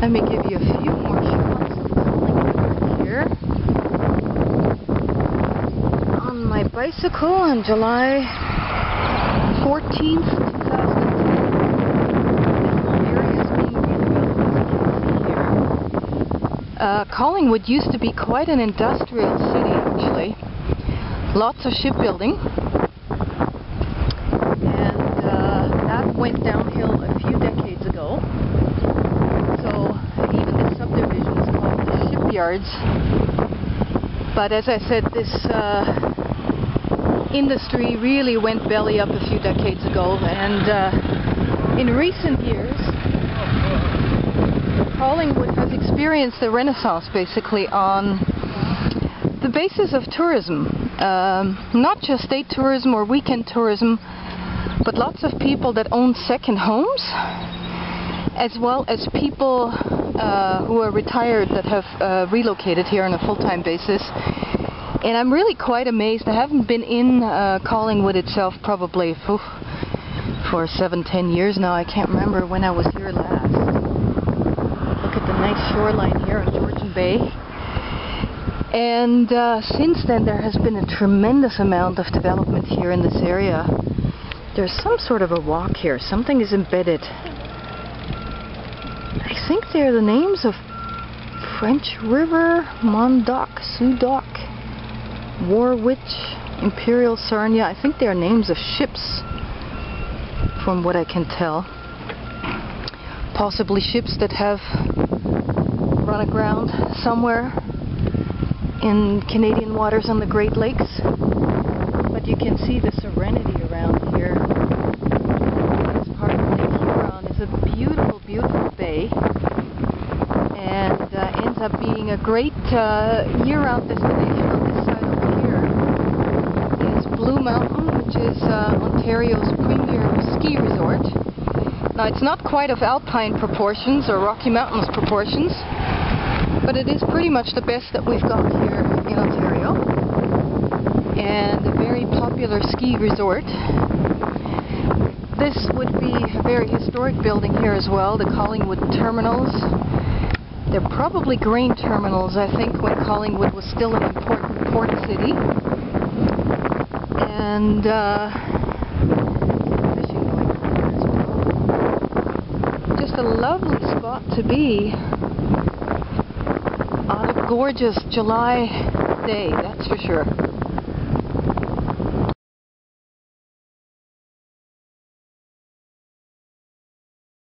Let me give you a few more shots here. On my bicycle on July 14th, 2010. Uh, Collingwood used to be quite an industrial city actually. Lots of shipbuilding. And uh, that went downhill a few decades ago. So even the subdivision is called shipyards. But as I said, this uh, industry really went belly up a few decades ago and uh, in recent years Collingwood has experienced a renaissance basically on the basis of tourism. Um, not just state tourism or weekend tourism, but lots of people that own second homes, as well as people uh, who are retired that have uh, relocated here on a full-time basis and I'm really quite amazed. I haven't been in uh, Collingwood itself probably oof, for seven, ten years now. I can't remember when I was here last. Look at the nice shoreline here on Georgian Bay. And uh, since then there has been a tremendous amount of development here in this area. There's some sort of a walk here. Something is embedded. I think they're the names of French River, Mondoc, Soodoc. Warwich, Imperial Sarnia. I think they are names of ships from what I can tell. Possibly ships that have run aground somewhere in Canadian waters on the Great Lakes. But you can see the serenity around here. This part of Lake Huron is a beautiful, beautiful bay and uh, ends up being a great uh, year-round destination on this side over here is Blue Mountain, which is uh, Ontario's premier ski resort. Now it's not quite of alpine proportions or Rocky Mountains proportions, but it is pretty much the best that we've got here in Ontario. And a very popular ski resort. This would be a very historic building here as well, the Collingwood Terminals. They're probably grain terminals, I think, when Collingwood was still an important port city and uh. Just a lovely spot to be on a gorgeous July day, that's for sure.